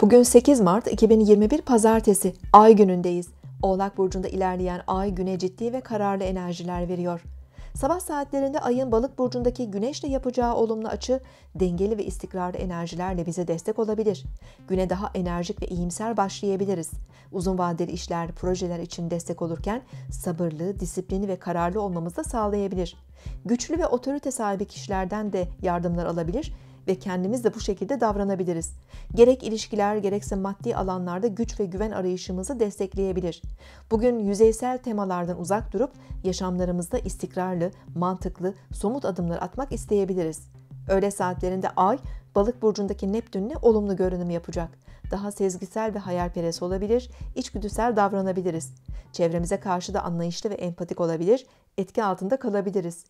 Bugün 8 Mart 2021 Pazartesi, Ay günündeyiz. Oğlak Burcu'nda ilerleyen Ay güne ciddi ve kararlı enerjiler veriyor. Sabah saatlerinde Ay'ın Balık Burcu'ndaki Güneş'le yapacağı olumlu açı, dengeli ve istikrarlı enerjilerle bize destek olabilir. Güne daha enerjik ve iyimser başlayabiliriz. Uzun vadeli işler, projeler için destek olurken sabırlı, disiplinli ve kararlı olmamızı da sağlayabilir. Güçlü ve otorite sahibi kişilerden de yardımlar alabilir ve kendimiz de bu şekilde davranabiliriz. Gerek ilişkiler gerekse maddi alanlarda güç ve güven arayışımızı destekleyebilir. Bugün yüzeysel temalardan uzak durup yaşamlarımızda istikrarlı, mantıklı, somut adımlar atmak isteyebiliriz. Öğle saatlerinde Ay, Balık burcundaki Neptün'le olumlu görünüm yapacak. Daha sezgisel ve hayalperest olabilir, içgüdüsel davranabiliriz. Çevremize karşı da anlayışlı ve empatik olabilir, etki altında kalabiliriz.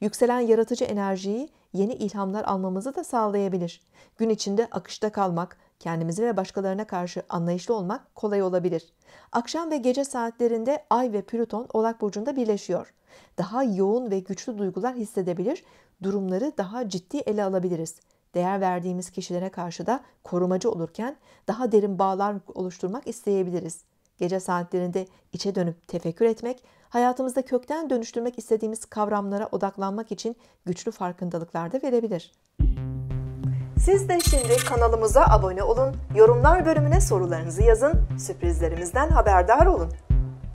Yükselen yaratıcı enerjiyi yeni ilhamlar almamızı da sağlayabilir. Gün içinde akışta kalmak, kendimize ve başkalarına karşı anlayışlı olmak kolay olabilir. Akşam ve gece saatlerinde Ay ve Plüton Oğlak burcunda birleşiyor. Daha yoğun ve güçlü duygular hissedebilir, durumları daha ciddi ele alabiliriz. Değer verdiğimiz kişilere karşı da korumacı olurken daha derin bağlar oluşturmak isteyebiliriz. Gece saatlerinde içe dönüp tefekkür etmek, hayatımızda kökten dönüştürmek istediğimiz kavramlara odaklanmak için güçlü farkındalıklar da verebilir. Siz de şimdi kanalımıza abone olun, yorumlar bölümüne sorularınızı yazın, sürprizlerimizden haberdar olun.